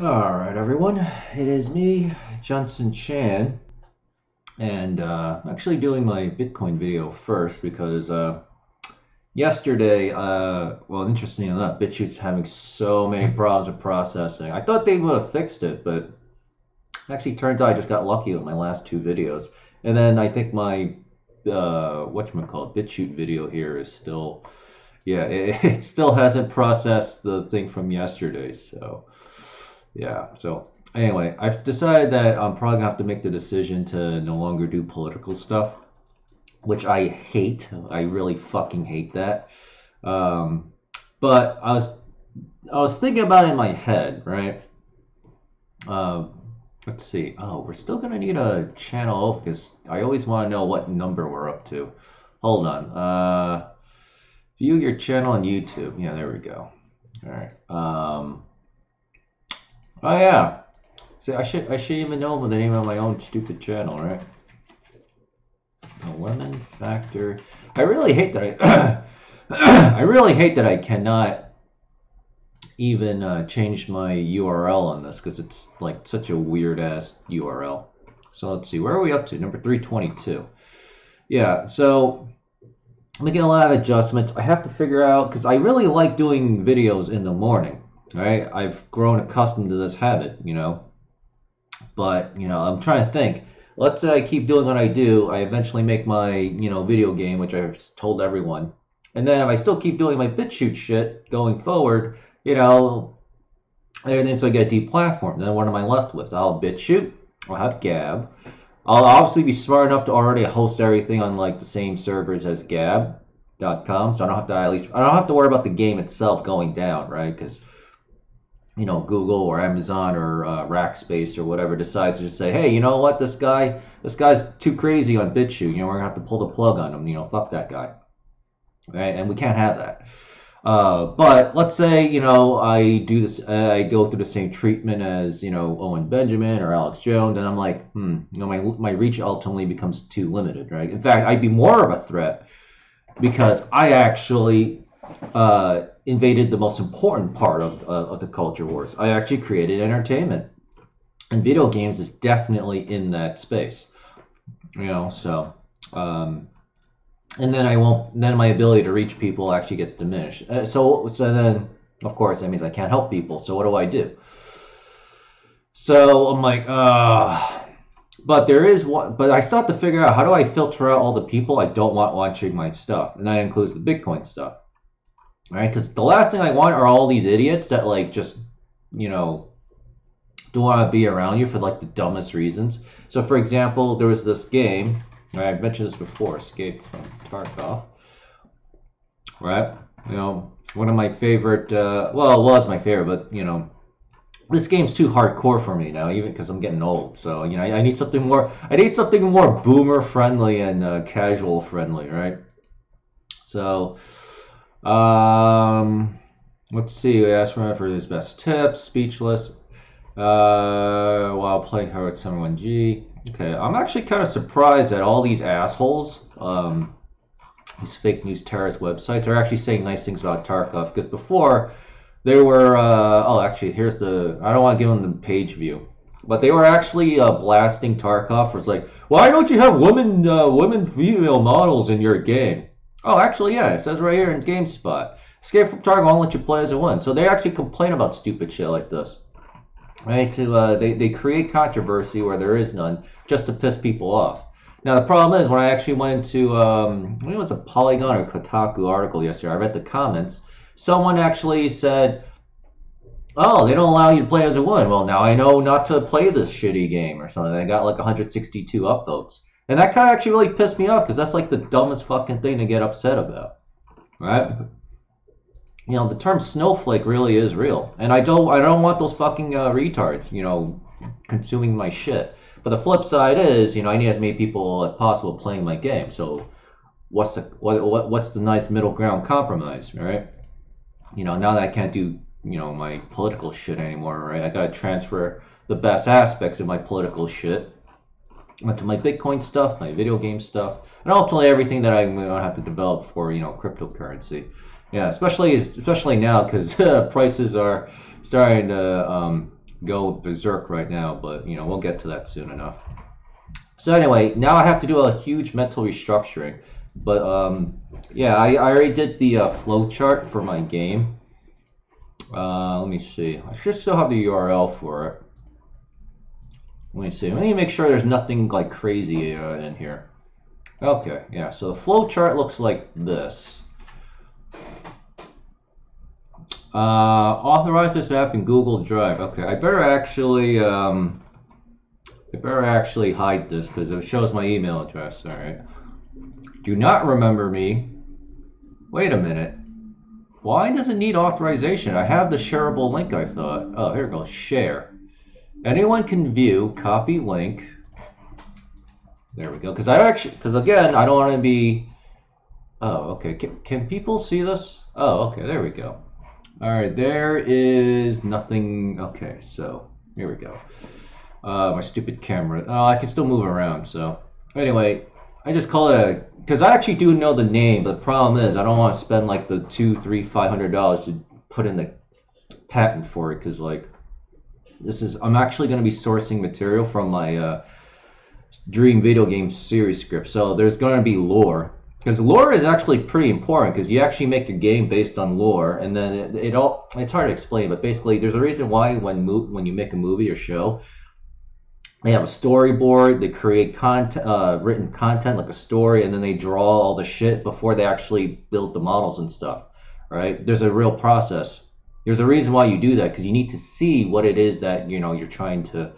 All right, everyone. It is me, Junson Chan, and uh, I'm actually doing my Bitcoin video first because uh, yesterday, uh, well, interestingly enough, BitChute's having so many problems with processing. I thought they would have fixed it, but actually turns out I just got lucky with my last two videos. And then I think my uh, whatchamacallit, BitChute video here is still, yeah, it, it still hasn't processed the thing from yesterday, so yeah. So anyway, I've decided that I'm probably gonna have to make the decision to no longer do political stuff, which I hate. I really fucking hate that. Um, but I was I was thinking about it in my head, right? Um, let's see. Oh, we're still gonna need a channel because I always want to know what number we're up to. Hold on. Uh, view your channel on YouTube. Yeah, there we go. All right. Um, Oh yeah. See, I should I should even know the name of my own stupid channel, right? The Lemon Factor. I really hate that I. I really hate that I cannot even uh, change my URL on this because it's like such a weird ass URL. So let's see, where are we up to? Number 322. Yeah, so I'm making a lot of adjustments. I have to figure out because I really like doing videos in the morning. Right? I've grown accustomed to this habit, you know. But, you know, I'm trying to think. Let's say I keep doing what I do, I eventually make my, you know, video game, which I've told everyone. And then if I still keep doing my BitChute shit going forward, you know, everything's gonna get deplatformed. Then what am I left with? I'll BitChute, I'll have Gab. I'll obviously be smart enough to already host everything on like the same servers as Gab.com, so I don't have to at least I don't have to worry about the game itself going down, right? Because you know, Google or Amazon or uh, Rackspace or whatever decides to just say, hey, you know what, this guy, this guy's too crazy on BitChute. You know, we're gonna have to pull the plug on him. You know, fuck that guy, right? And we can't have that. Uh, but let's say you know I do this, uh, I go through the same treatment as you know Owen Benjamin or Alex Jones, and I'm like, hmm, you know, my my reach ultimately becomes too limited, right? In fact, I'd be more of a threat because I actually uh, invaded the most important part of, uh, of the culture wars. I actually created entertainment, and video games is definitely in that space. You know, so um, and then I won't. Then my ability to reach people actually gets diminished. Uh, so so then, of course, that means I can't help people. So what do I do? So I'm like, uh but there is one. But I start to figure out how do I filter out all the people I don't want watching my stuff, and that includes the Bitcoin stuff right? Because the last thing I want are all these idiots that like just, you know, don't want to be around you for like the dumbest reasons. So, for example, there was this game. Right, I've mentioned this before. Escape from Tarkov. Right. You know, one of my favorite. Uh, well, it was my favorite, but you know, this game's too hardcore for me now, even because I'm getting old. So you know, I, I, need something more. I need something more boomer friendly and uh, casual friendly, right? So um, let's see. We asked for his best tips. Speechless. Uh, while playing her at 71G. Okay, I'm actually kind of surprised that all these assholes, um, these fake news terrorist websites, are actually saying nice things about Tarkov. Because before, they were. Uh, oh, actually, here's the. I don't want to give them the page view. But they were actually uh, blasting Tarkov. For like, why don't you have women, uh, women female models in your game? Oh, actually, yeah, it says right here in GameSpot. Escape from Tarkov won't let you play as a one. So they actually complain about stupid shit like this. Right? To uh, they, they create controversy where there is none just to piss people off. Now the problem is when I actually went to um, I think it was a Polygon or Kotaku article yesterday. I read the comments. Someone actually said, "Oh, they don't allow you to play as a one." Well, now I know not to play this shitty game or something. I got like 162 upvotes. And that kind of actually really pissed me off because that's like the dumbest fucking thing to get upset about, right? You know, the term snowflake really is real, and I don't, I don't want those fucking uh, retards, you know, consuming my shit. But the flip side is, you know, I need as many people as possible playing my game. So, what's the what, what what's the nice middle ground compromise, right? You know, now that I can't do, you know, my political shit anymore, right? I gotta transfer the best aspects of my political shit to my Bitcoin stuff, my video game stuff, and ultimately everything that I'm to have to develop for you know cryptocurrency. Yeah, especially especially now because uh, prices are starting to um, go berserk right now, but you know we'll get to that soon enough. So anyway, now I have to do a huge mental restructuring. But um, yeah, I, I already did the uh, flow chart for my game. Uh, let me see. I should still have the URL for it. Let me see. Let me make sure there's nothing like crazy uh, in here. Okay, yeah. So the flow chart looks like this. Uh, authorize this app in Google Drive. Okay, I better actually, um, I better actually hide this because it shows my email address. All right. Do not remember me. Wait a minute. Why does it need authorization? I have the shareable link, I thought. Oh, here it goes. Share. Anyone can view, copy link. There we go. Because I actually, because again, I don't want to be. Oh, okay. Can, can people see this? Oh, okay. There we go. All right. There is nothing. Okay. So here we go. Uh, my stupid camera. Oh, I can still move around. So anyway, I just call it a because I actually do know the name, but the problem is I don't want to spend like the two, three, five hundred dollars to put in the patent for it because like this is I'm actually going to be sourcing material from my uh, Dream video game series script, so there's going to be lore because lore is actually pretty important because you actually make a game based on lore, and then it, it all it's hard to explain, but basically there's a reason why when when you make a movie or show they have a storyboard they create content uh, written content like a story and then they draw all the shit before they actually build the models and stuff right? There's a real process there's a reason why you do that because you need to see what it is that you know you're trying to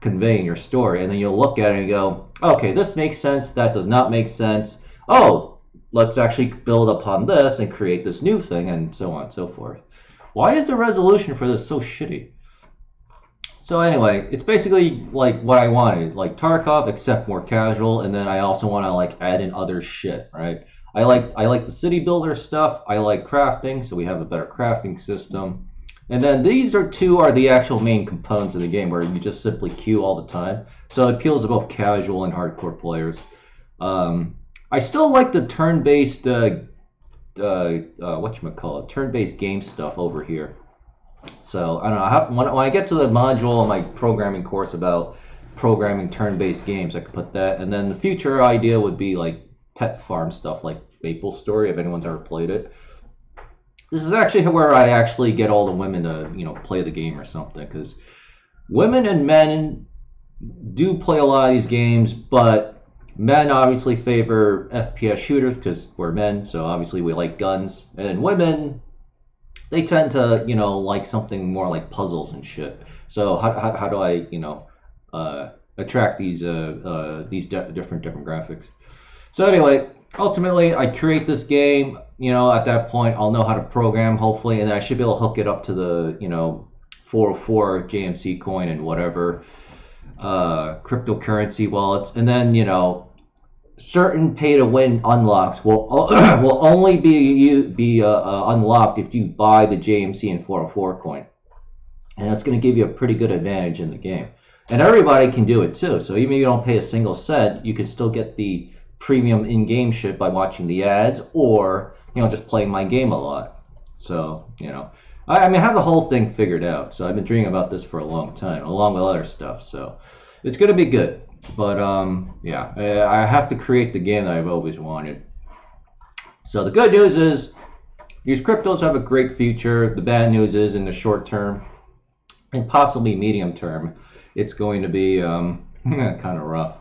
convey in your story. And then you'll look at it and go okay this makes sense that does not make sense. Oh let's actually build upon this and create this new thing and so on and so forth. Why is the resolution for this so shitty so anyway, it's basically like what I wanted, like Tarkov except more casual, and then I also want to like add in other shit, right? I like I like the city builder stuff. I like crafting, so we have a better crafting system. And then these are two are the actual main components of the game where you just simply queue all the time. So it appeals to both casual and hardcore players. Um, I still like the turn-based uh, uh, uh, what you call it, turn-based game stuff over here. So I don't know. I have, when, when I get to the module in my programming course about programming turn-based games, I could put that. And then the future idea would be like pet farm stuff, like Maple Story, if anyone's ever played it. This is actually where I actually get all the women to you know play the game or something because women and men do play a lot of these games, but men obviously favor FPS shooters because we're men, so obviously we like guns, and women they tend to you know like something more like puzzles and shit. So how, how, how do I you know uh, attract these uh, uh, these de- different different graphics? So anyway, ultimately I create this game. You know at that point I'll know how to program hopefully, and I should be able to hook it up to the you know 404 JMC coin and whatever uh, cryptocurrency wallets, and then you know certain pay to win unlocks will will only be be uh, uh, unlocked if you buy the JMC and 404 coin, and that's going to give you a pretty good advantage in the game. And everybody can do it too. So even if you don't pay a single cent, you can still get the premium in-game shit by watching the ads or you know just playing my game a lot. So you know. I, I mean, I have the whole thing figured out. So I've been dreaming about this for a long time, along with other stuff. So it's going to be good. But um, yeah, I have to create the game that I've always wanted. So the good news is these cryptos have a great future. The bad news is in the short term and possibly medium term, it's going to be um, kind of rough.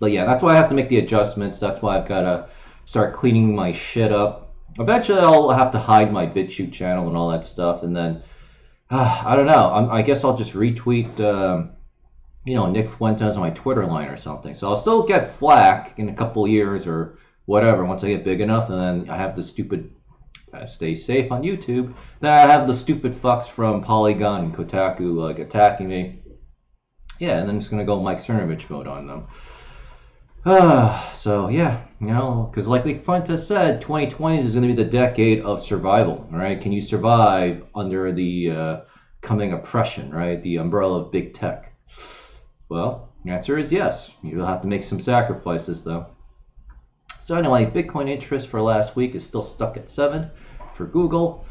But yeah, that's why I have to make the adjustments. That's why I've got to start cleaning my shit up. Eventually, I'll have to hide my BitChute channel and all that stuff, and then uh, I don't know. I'm, i guess I'll just retweet. Um, you know, Nick Fuentes on my Twitter line or something. So I'll still get flack in a couple years or whatever once I get big enough, and then I have the stupid uh, stay safe on YouTube. Then I have the stupid fucks from Polygon and Kotaku like attacking me. Yeah, and then I'm just gonna go Mike Cernovich vote on them. Uh, so yeah, you know, because like Nick Fuentes said, 2020 is going to be the decade of survival. Right? Can you survive under the uh, coming oppression? Right? The umbrella of big tech. Well, the answer is yes. You'll have to make some sacrifices, though. So anyway, Bitcoin interest for last week is still stuck at seven for Google.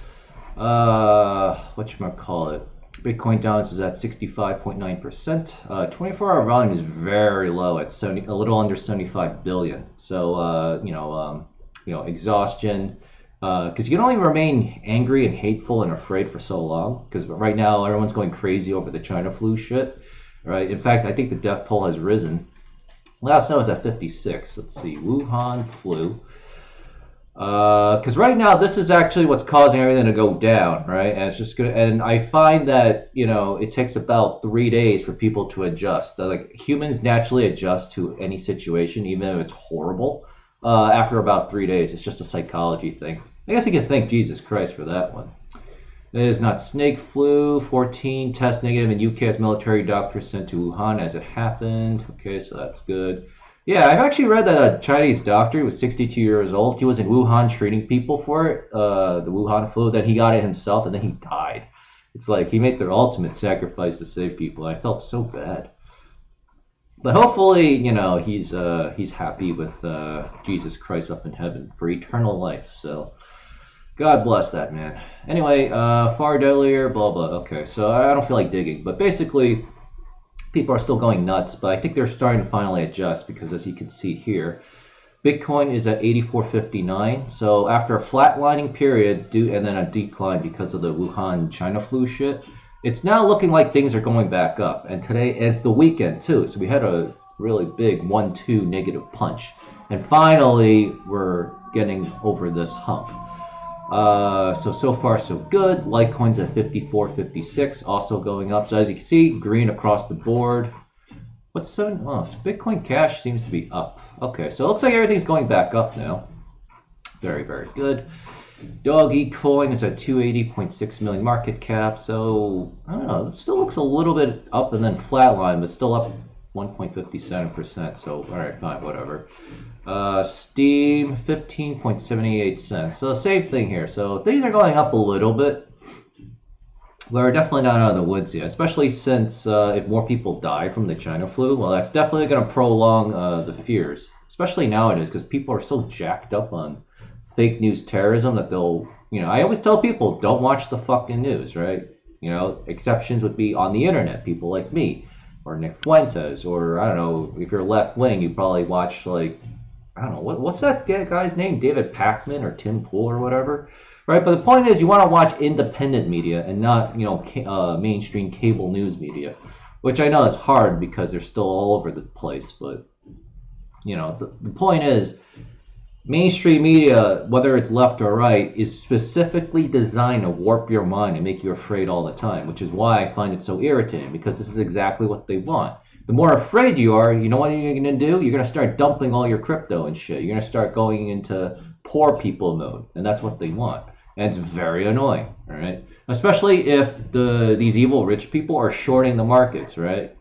Uh, what you call it? Bitcoin dominance is at 65.9%. Uh, 24-hour volume is very low at 70, a little under 75 billion. So uh, you know, um, you know, exhaustion. Because uh, you can only remain angry and hateful and afraid for so long. Because right now everyone's going crazy over the China flu shit. Right. In fact, I think the death toll has risen. Last night was at 56. Let's see, Wuhan flu. Because uh, right now, this is actually what's causing everything to go down, right? And it's just gonna. And I find that you know it takes about three days for people to adjust. Like humans naturally adjust to any situation, even if it's horrible. Uh, after about three days, it's just a psychology thing. I guess you can thank Jesus Christ for that one. It is not snake flu. 14 test negative, and UK's military doctors sent to Wuhan as it happened. Okay, so that's good. Yeah, I've actually read that a Chinese doctor was 62 years old. He was in Wuhan treating people for it, uh, the Wuhan flu. Then he got it himself, and then he died. It's like he made their ultimate sacrifice to save people. I felt so bad. But hopefully, you know, he's uh, he's happy with uh, Jesus Christ up in heaven for eternal life. So, God bless that man. Anyway, uh, far deadlier, blah blah. Okay, so I don't feel like digging, but basically people are still going nuts, but I think they're starting to finally adjust because as you can see here, Bitcoin is at 84.59. So after a flatlining period due and then a decline because of the Wuhan China flu shit, it's now looking like things are going back up. And today it's the weekend too, so we had a really big one-two negative punch. And finally, we're getting over this hump. Uh, so, so far so good. Litecoin's at 54.56, also going up. So as you can see, green across the board. What's seven? Oh, so Bitcoin Cash seems to be up. Okay, so it looks like everything's going back up now. Very, very good. Doggy coin is at 280.6 million market cap. So I don't know. It still looks a little bit up and then flatline, but still up 1.57%. So all right, fine, whatever. Uh, Steem, 15.78 cents. So same thing here. So things are going up a little bit. We're definitely not out of the woods yet, especially since uh, if more people die from the China flu, well, that's definitely going to prolong uh, the fears, especially nowadays because people are so jacked up on fake news terrorism that they'll, you know, I always tell people don't watch the fucking news, right? You know, exceptions would be on the internet, people like me or Nick Fuentes, or I don't know, if you're left wing, you probably watch like I don't know what, what's that guy's name, David Pakman or Tim Pool or whatever, right? But the point is, you want to watch independent media and not you know uh, mainstream cable news media, which I know is hard because they're still all over the place. But you know, the, the point is, mainstream media, whether it's left or right, is specifically designed to warp your mind and make you afraid all the time, which is why I find it so irritating because this is exactly what they want the more afraid you are, you know what you're going to do? You're going to start dumping all your crypto and shit. You're going to start going into poor people mode, and that's what they want. And it's very annoying, all right? Especially if the these evil rich people are shorting the markets, right?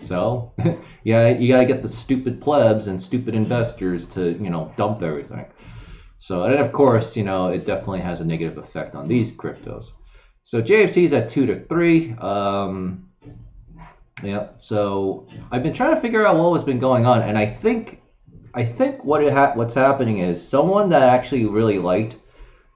So, yeah, you got to get the stupid plebs and stupid investors to, you know, dump everything. So, and of course, you know, it definitely has a negative effect on these cryptos. So, JMC is at 2 to 3. Um, yeah. So I've been trying to figure out what has been going on, and I think I think what it ha- what's happening is someone that actually really liked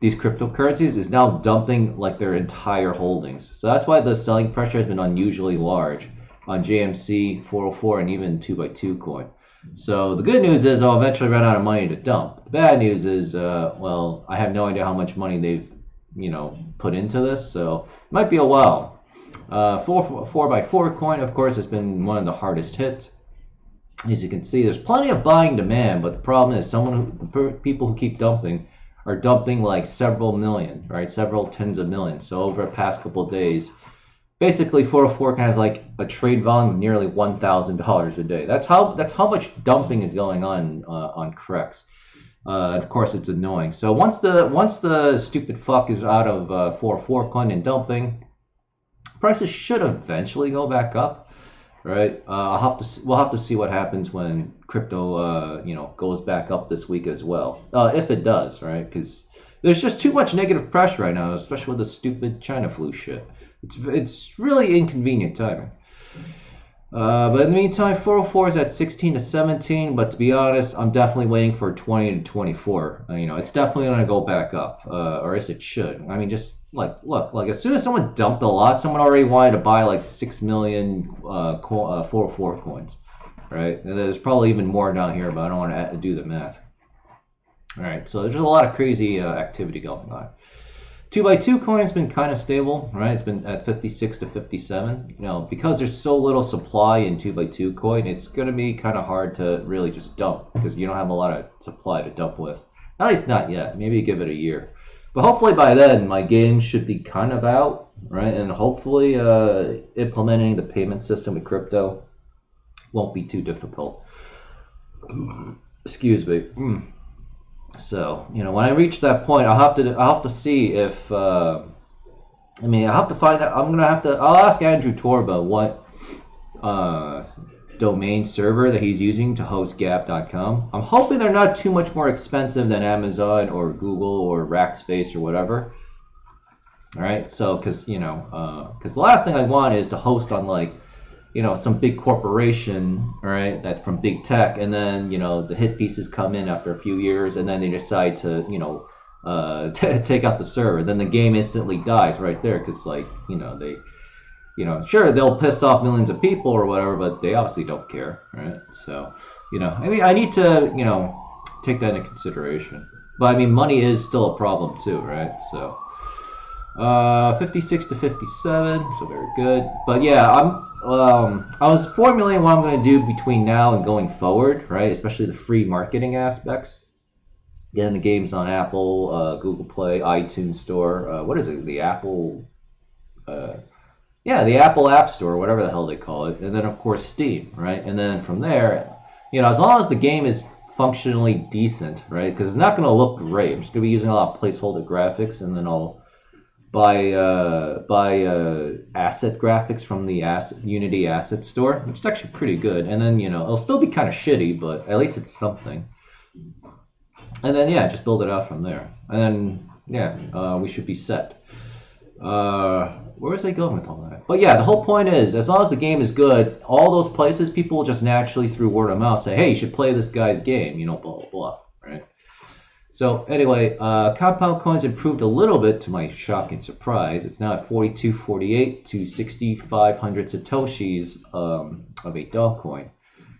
these cryptocurrencies is now dumping like their entire holdings. So that's why the selling pressure has been unusually large on JMC 404 and even 2x2 coin. So the good news is I'll eventually run out of money to dump. The bad news is, uh, well, I have no idea how much money they've, you know, put into this, so it might be a while. Uh, 4, 4 by 4 coin, of course, has been one of the hardest hits. As you can see, there's plenty of buying demand, but the problem is someone who, the people who keep dumping are dumping like several million, right? Several tens of millions. So over the past couple days, basically 404 has like a trade volume of nearly $1,000 a day. That's how that's how much dumping is going on uh, on Crex. Uh, of course, it's annoying. So once the once the stupid fuck is out of uh, 404 coin and dumping, prices should eventually go back up, right? Uh, I'll have to we'll have to see what happens when crypto uh, you know goes back up this week as well, uh, if it does, right? Because there's just too much negative pressure right now, especially with the stupid China flu shit. It's it's really inconvenient timing. Uh, but in the meantime, 404 is at 16 to 17. But to be honest, I'm definitely waiting for 20 to 24. Uh, you know, it's definitely going to go back up, uh, or as it should. I mean, just like look like as soon as someone dumped a lot, someone already wanted to buy like six million uh, co- uh 404 coins, right? And there's probably even more down here, but I don't want to do the math. All right, so there's a lot of crazy uh, activity going on. Two by two coin has been kind of stable, right? It's been at 56 to 57. You know, because there's so little supply in two by two coin, it's going to be kind of hard to really just dump because you don't have a lot of supply to dump with. At least not yet. Maybe give it a year. But hopefully by then, my game should be kind of out, right? And hopefully uh, implementing the payment system with crypto won't be too difficult. Excuse me. Mm. So you know, when I reach that point, I'll have to I'll have to see if uh, I mean I have to find out. I'm gonna have to. I'll ask Andrew Torba what uh, domain server that he's using to host Gab.com. I'm hoping they're not too much more expensive than Amazon or Google or Rackspace or whatever. All right, so because you know, because uh, the last thing I want is to host on like you know some big corporation right that from big tech and then you know the hit pieces come in after a few years and then they decide to you know uh, t- take out the server then the game instantly dies right there because like you know they you know sure they'll piss off millions of people or whatever but they obviously don't care right? So you know i mean i need to you know take that into consideration. But i mean money is still a problem too right? So uh 56 to 57 so very good but yeah i'm um, I was formulating what I'm going to do between now and going forward, right? Especially the free marketing aspects. Getting the games on Apple, uh, Google Play, iTunes Store. Uh, what is it? The Apple. Uh, yeah, the Apple App Store, whatever the hell they call it. And then, of course, Steam, right? And then from there, you know, as long as the game is functionally decent, right? Because it's not going to look great. I'm just going to be using a lot of placeholder graphics, and then I'll buy uh, buy uh, asset graphics from the asset, Unity Asset Store, which is actually pretty good. And then you know it'll still be kind of shitty, but at least it's something. And then yeah, just build it out from there. And then yeah, uh, we should be set. Uh, where was I going with all that? But yeah, the whole point is, as long as the game is good, all those places people just naturally through word of mouth say, "Hey, you should play this guy's game," you know, blah blah blah. So anyway, uh, compound coins improved a little bit to my shock and surprise. It's now at 42.48 to 6,500 satoshis um, of a coin.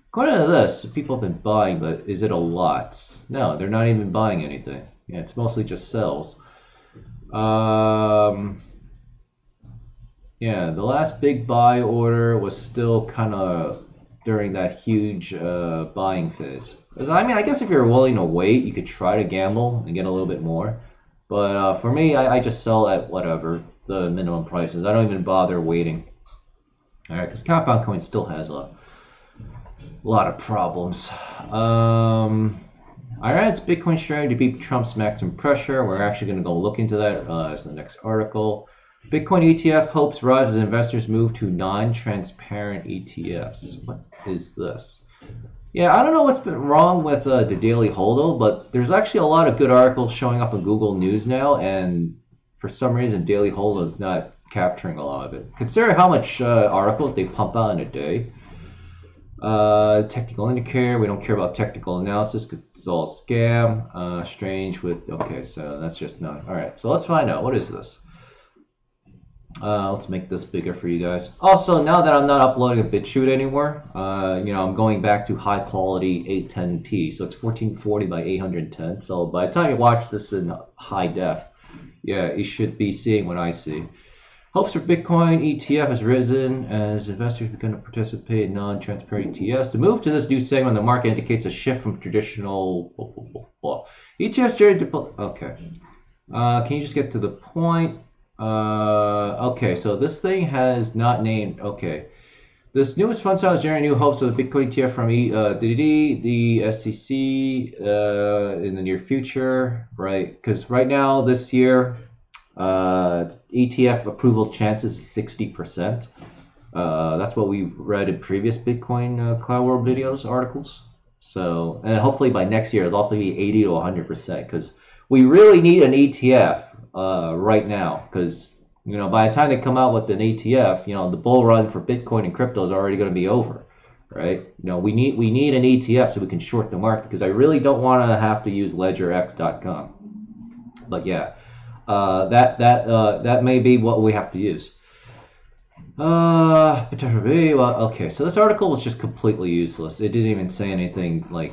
According to this, people have been buying, but is it a lot? No, they're not even buying anything. Yeah, it's mostly just sells. Um, yeah, the last big buy order was still kind of during that huge uh, buying phase. I mean, I guess if you're willing to wait, you could try to gamble and get a little bit more. But uh, for me, I, I, just sell at whatever the minimum prices. I don't even bother waiting. All right, because Compound Coin still has a lot of problems. Um, right, Bitcoin strategy to beat Trump's maximum pressure. We're actually going to go look into that uh, as the next article. Bitcoin ETF hopes rise as investors move to non-transparent ETFs. What is this? Yeah, I don't know what's been wrong with uh, the Daily Hodl, but there's actually a lot of good articles showing up on Google News now, and for some reason, Daily Hodl is not capturing a lot of it. Consider how much uh, articles they pump out in a day. Uh, technical indicator, we don't care about technical analysis because it's all scam. Uh, strange with, okay, so that's just not. All right, so let's find out. What is this? Uh, let's make this bigger for you guys. Also, now that I'm not uploading a BitChute anymore, uh, you know, I'm going back to high quality 810p. So it's 1440 by 810. So by the time you watch this in high def, yeah, you should be seeing what I see. Hopes for Bitcoin ETF has risen as investors begin to participate in non-transparent ETFs. The move to this new segment of the market indicates a shift from traditional ETFs. Jerry, okay, uh, can you just get to the point? Uh, okay, so this thing has not named. Okay. This fund style is generating new hopes of the Bitcoin ETF from uh, DDD, the SEC uh, in the near future, right? Because right now, this year, uh, ETF approval chances is 60%. Uh, that's what we've read in previous Bitcoin uh, Clown World videos, articles. So, and hopefully by next year, it'll hopefully be 80 to 100% because we really need an ETF uh, right now because you know by the time they come out with an ETF, you know the bull run for Bitcoin and crypto is already going to be over, right? You know we need we need an ETF so we can short the market because I really don't want to have to use LedgerX.com. But yeah, uh, uh, that that uh, that may be what we have to use. Uh, well, okay, so this article was just completely useless. It didn't even say anything like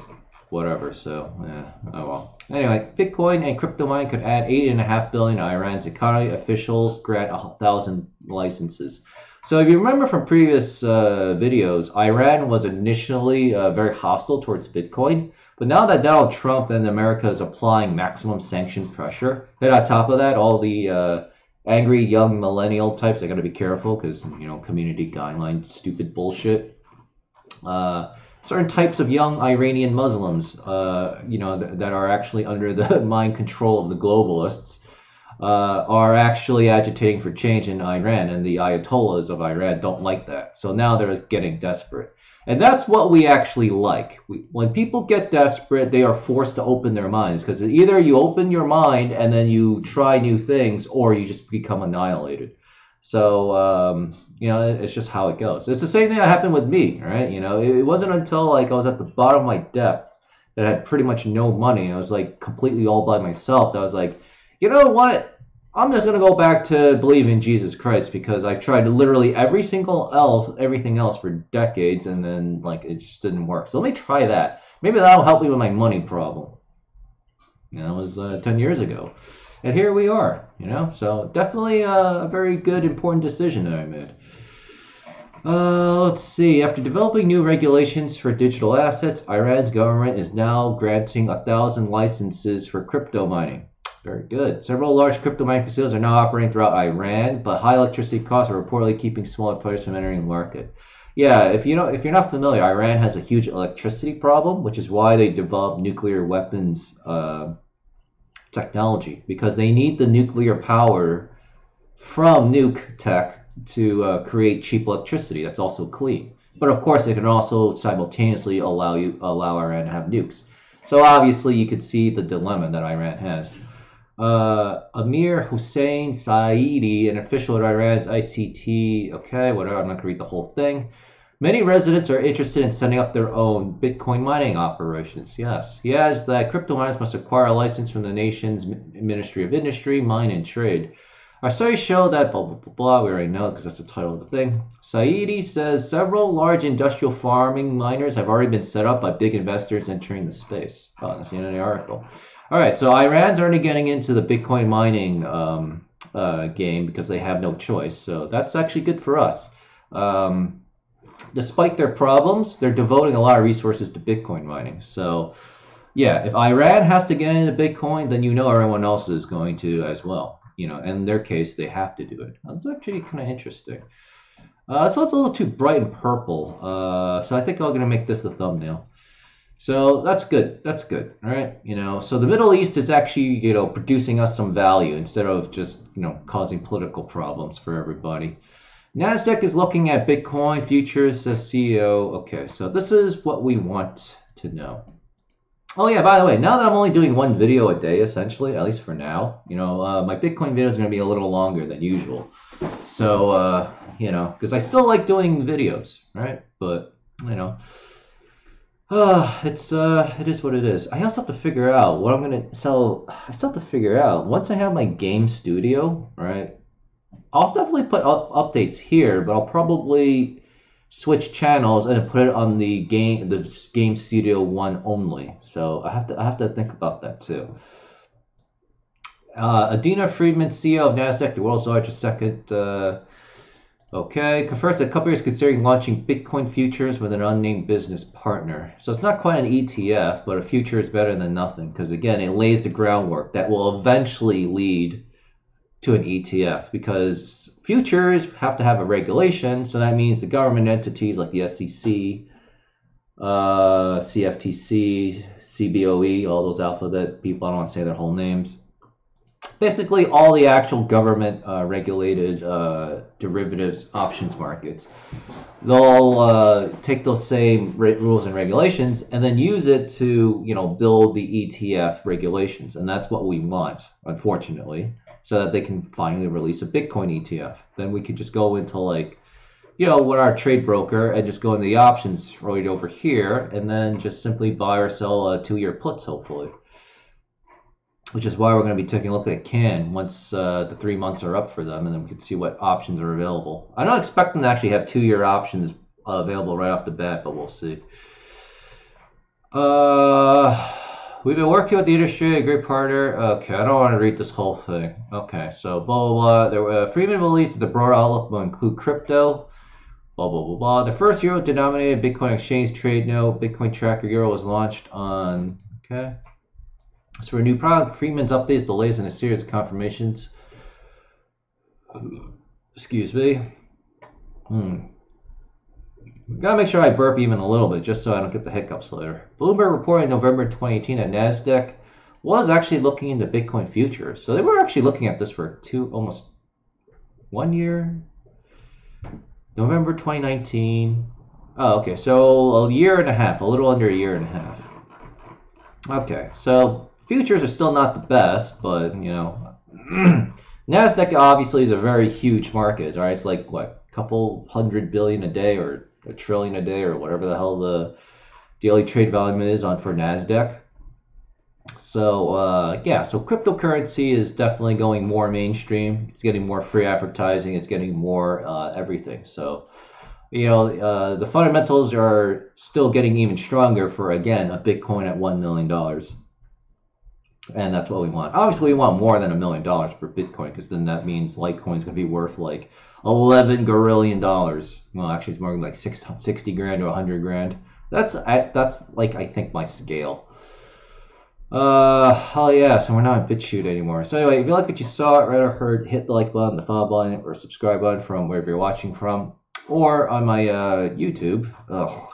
whatever. So, yeah, oh well. Anyway, Bitcoin and crypto mining could add eight and a half billion Iran's economy. Officials grant a thousand licenses. So, if you remember from previous uh, videos, Iran was initially uh, very hostile towards Bitcoin. But now that Donald Trump and America is applying maximum sanction pressure, and on top of that, all the uh, angry young millennial types are going to be careful because you know community guideline stupid bullshit. Uh, certain types of young Iranian Muslims, uh, you know, th- that are actually under the mind control of the globalists, uh, are actually agitating for change in Iran, and the Ayatollahs of Iran don't like that. So now they're getting desperate. And that's what we actually like. We, when people get desperate, they are forced to open their minds because either you open your mind and then you try new things, or you just become annihilated. So um, you know, it's just how it goes. It's the same thing that happened with me, right? You know, it wasn't until like I was at the bottom of my depths that I had pretty much no money. I was like completely all by myself. That I was like, you know what? I'm just gonna go back to believing in Jesus Christ because I've tried literally every single else, everything else for decades, and then like it just didn't work. So let me try that. Maybe that'll help me with my money problem. That was uh, ten years ago and here we are, you know. So definitely a very good, important decision that I made. Uh, let's see. After developing new regulations for digital assets, Iran's government is now granting a thousand licenses for crypto mining. Very good. Several large crypto mining facilities are now operating throughout Iran, but high electricity costs are reportedly keeping smaller players from entering the market. Yeah, if you know if you're not familiar, Iran has a huge electricity problem, which is why they developed nuclear weapons uh, technology because they need the nuclear power from nuke tech to uh, create cheap electricity that's also clean. But of course, it can also simultaneously allow you allow Iran to have nukes. So obviously, you could see the dilemma that Iran has. Uh, Amir Hussein Saidi, an official at Iran's ICT, okay, whatever, I'm not going to read the whole thing. Many residents are interested in setting up their own Bitcoin mining operations. Yes. He adds that crypto miners must acquire a license from the nation's Ministry of Industry, Mine, and Trade. Our studies show that blah, blah, blah, blah. We already know because that's the title of the thing. Saidi says several large industrial farming miners have already been set up by big investors entering the space. Oh, that's the end of the article. All right, so Iran's already getting into the Bitcoin mining um, uh, game because they have no choice. So that's actually good for us. Um, despite their problems, they're devoting a lot of resources to Bitcoin mining. So, yeah, if Iran has to get into Bitcoin, then you know everyone else is going to as well. You know, in their case, they have to do it. That's actually kind of interesting. Uh, so it's a little too bright and purple. Uh, so I think I'm going to make this the thumbnail. So that's good. That's good. All right. You know, so the Middle East is actually, you know, producing us some value instead of just, you know, causing political problems for everybody. NASDAQ is looking at Bitcoin futures as CEO. Okay, so this is what we want to know. Oh yeah, by the way, now that I'm only doing one video a day, essentially, at least for now, you know, uh, my Bitcoin video is going to be a little longer than usual. So, uh, you know, because I still like doing videos, right? But, you know, uh, it's, uh, it is what it is. I also have to figure out what I'm to, sell. I still have to figure out, once I have my game studio, right? I'll definitely put up updates here, but I'll probably switch channels and put it on the game the game studio one only. So I have to I have to think about that too. Uh, Adena Friedman, CEO of Nasdaq, the world's largest second. Uh, okay, confirms that company is considering launching Bitcoin futures with an unnamed business partner. So it's not quite an ETF, but a future is better than nothing because again, it lays the groundwork that will eventually lead to an ETF because futures have to have a regulation. So that means the government entities like the SEC, uh, CFTC, CBOE, all those alphabet people, I don't want to say their whole names. Basically, all the actual government uh, regulated uh, derivatives options markets. They'll uh, take those same rules and regulations and then use it to, you know, build the ETF regulations, and that's what we want, unfortunately so that they can finally release a Bitcoin ETF. Then we could just go into like, you know, what our trade broker and just go in the options right over here and then just simply buy or sell a two year puts, hopefully. Which is why we're going to be taking a look at CAN once uh, the three months are up for them, and then we can see what options are available. I don't expect them to actually have two-year options available right off the bat, but we'll see. Uh, we've been working with the industry, a great partner. Okay, I don't want to read this whole thing. Okay, so blah blah blah. There, uh, Friedman believes that the broader outlook will include crypto. Blah blah blah blah. The first euro-denominated Bitcoin exchange trade note, Bitcoin Tracker Euro, was launched on. Okay. So for a new product, Friedman's updates, delays, and a series of confirmations. Excuse me. Hmm. Gotta make sure I burp even a little bit just so I don't get the hiccups later. Bloomberg reported in November 2018 that NASDAQ was actually looking into Bitcoin futures. So they were actually looking at this for two, almost one year. November 2019. Oh, okay. So a year and a half, a little under a year and a half. Okay, so futures are still not the best, but you know, Nasdaq obviously is a very huge market. Right, it's like what a couple hundred billion a day or a trillion a day or whatever the hell the daily trade volume is on for Nasdaq. So uh, yeah, so cryptocurrency is definitely going more mainstream. It's getting more free advertising. It's getting more uh, everything. So you know uh, the fundamentals are still getting even stronger for again a Bitcoin at one million dollars and that's what we want. Obviously, we want more than a million dollars per Bitcoin because then that means Litecoin's gonna be worth like eleven gorillion dollars. Well, actually, it's more like six, 60 grand to hundred grand. That's that's like I think my scale. Uh oh yeah, so we're not BitChute anymore. So anyway, if you like what you saw, read or heard, hit the like button, the follow button, or subscribe button from wherever you're watching from, or on my uh, YouTube. Ugh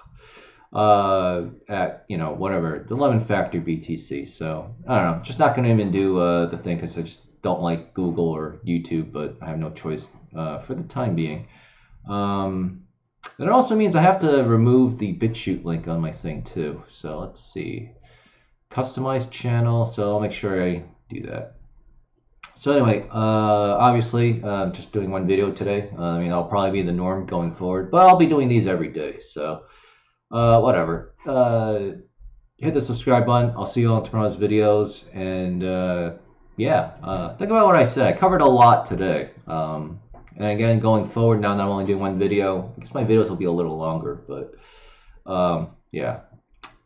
uh, at you know whatever the Lemon Factory BTC. So I don't know, just not going to even do uh, the thing because I just don't like Google or YouTube, but I have no choice uh, for the time being. Um, it also means I have to remove the BitChute link on my thing too. So let's see, customize channel. So I'll make sure I do that. So anyway, uh, obviously, uh, just doing one video today. Uh, I mean, I'll probably be the norm going forward, but I'll be doing these every day. So uh, whatever. Uh, hit the subscribe button. I'll see you in tomorrow's videos. And uh, yeah, uh, think about what I said. I covered a lot today. Um, and again, going forward, now that I'm only doing one video, I guess my videos will be a little longer. But um, yeah,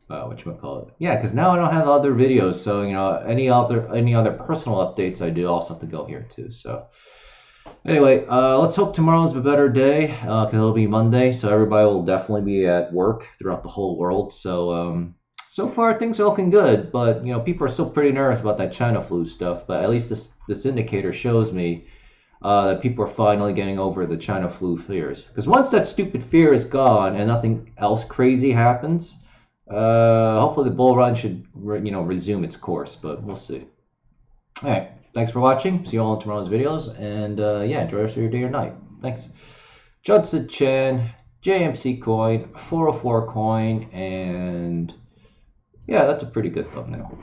uh, what you call it? Yeah, because now I don't have other videos. So you know, any other any other personal updates I do also have to go here too. So. Anyway, uh, let's hope tomorrow's a better day because uh, it'll be Monday, so everybody will definitely be at work throughout the whole world. So, um, so far things are looking good, but you know people are still pretty nervous about that China flu stuff. But at least this this indicator shows me uh, that people are finally getting over the China flu fears. Because once that stupid fear is gone and nothing else crazy happens, uh, hopefully the bull run should you know resume its course. But we'll see. All right. Thanks for watching. See you all in tomorrow's videos. And uh, yeah, enjoy the rest of your day or night. Thanks. Junson Chan, JMC coin, 404 coin, and yeah, that's a pretty good thumbnail.